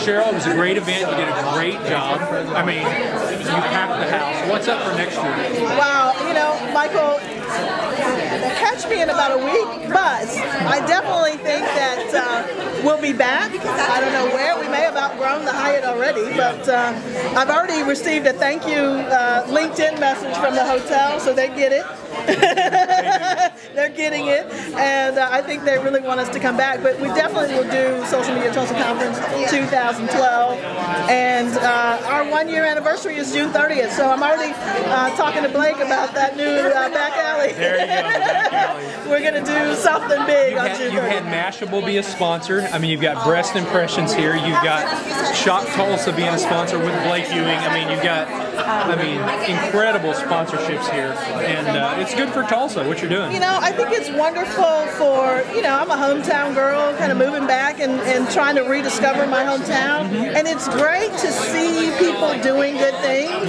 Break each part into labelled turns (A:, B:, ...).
A: Cheryl, it was a great event. You did a great job. I mean, you packed the house. What's up for next year?
B: Wow, you know, Michael, catch me in about a week, but I definitely think that uh, we'll be back. I don't know where. We may have outgrown the Hyatt already, but uh, I've already received a thank you uh, LinkedIn message from the hotel, so they get it. They're getting it, and uh, I think they really want us to come back. But we definitely will do Social Media Tulsa Conference 2012, and uh, our one-year anniversary is June 30th. So I'm already uh, talking to Blake about that new uh, back alley.
A: There you go, back alley.
B: We're gonna do something big
A: You
B: on
A: had,
B: June
A: you had Mashable be a sponsor. I mean, you've got Breast Impressions here. You've got Shop Tulsa being a sponsor with Blake Ewing. I mean, you've got, I mean, incredible sponsorships here, and uh, it's good for Tulsa. What you're doing.
B: You know, I think it's wonderful for, you know, I'm a hometown girl, kind of moving back and, and trying to rediscover my hometown. And it's great to see people doing good things.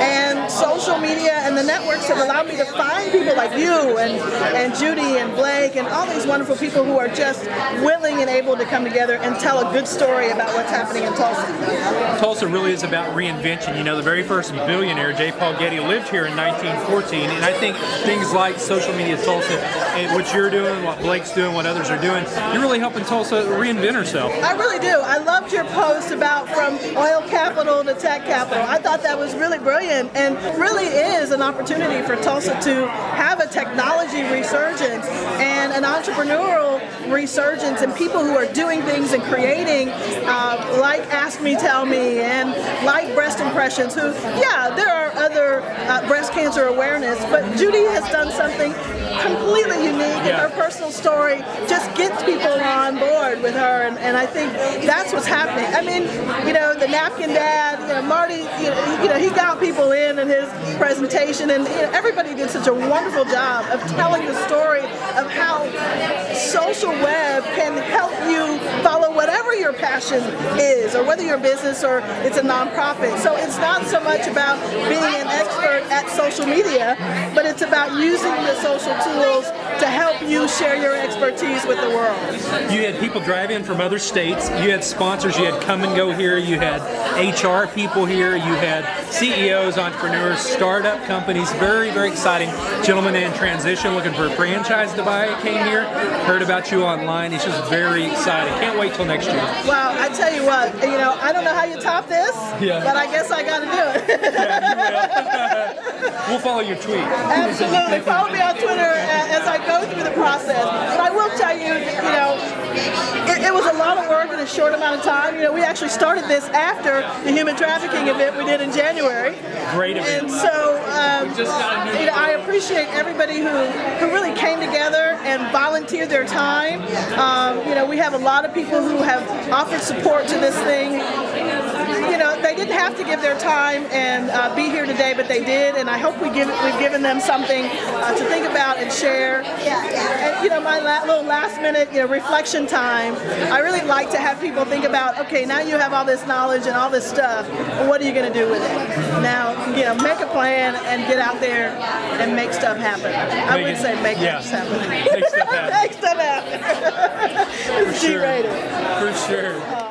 B: And social media and the networks have allowed me to find people like you and, and Judy and Blake and all these wonderful people who are just willing and able to come together and tell a good story about what's happening in Tulsa.
A: Tulsa really is about reinvention. You know, the very first billionaire, J. Paul Getty, lived here in 1914, and I think things like social media Tulsa and what you're doing, what Blake's doing, what others are doing, you're really helping Tulsa reinvent herself.
B: I really do. I loved your post about from oil capital to tech capital. I thought that was really brilliant and really is an opportunity for Tulsa to have a technology resurgence and an entrepreneurial resurgence and people who are doing things and creating uh, like Ask Me Tell Me and like Breast Impressions who, yeah, there are other uh, breast cancer awareness, but Judy has done something completely unique and her personal story just gets people on board with her and, and I think that's what's happening. I mean, you know, the napkin dad, you know, Marty, you know, he, you know, he got people in in his presentation and you know, everybody did such a wonderful job of telling the story of how social web can help you follow whatever your passion is or whether your business or it's a nonprofit. So it's not so much about being an expert at social media, but it's about using the social tools to help you share your expertise with the world.
A: You had people drive in from other states. You had sponsors. You had come and go here. You had HR people here. You had CEOs, entrepreneurs, startup companies. Very, very exciting. Gentleman in transition looking for a franchise to buy came here. Heard about you online. It's just very exciting. Can't wait till next year.
B: Wow, I tell you what, you know, I don't know how you top this,
A: Yeah.
B: but I guess I got to do it.
A: We'll follow your tweet.
B: Absolutely. Follow me on Twitter uh, as I go through the process. But I will a short amount of time. You know, we actually started this after the human trafficking event we did in January.
A: Great event.
B: And so, um, you know, I appreciate everybody who, who really came together and volunteered their time. Um, you know, we have a lot of people who have offered support to this thing. You know, they didn't have to give their time and uh, be here today, but they did, and I hope we give we've given them something uh, to think about and share. And you know, my la- little last minute you know reflection time. I really like to have people think about, okay, now you have all this knowledge and all this stuff. What are you going to do with it? Now, you know, make a plan and get out there and make stuff happen. I
A: Make
B: would
A: it-
B: say make
A: yeah.
B: stuff happen.
A: Make stuff happen.
B: make stuff happen. it's
A: sure. For sure.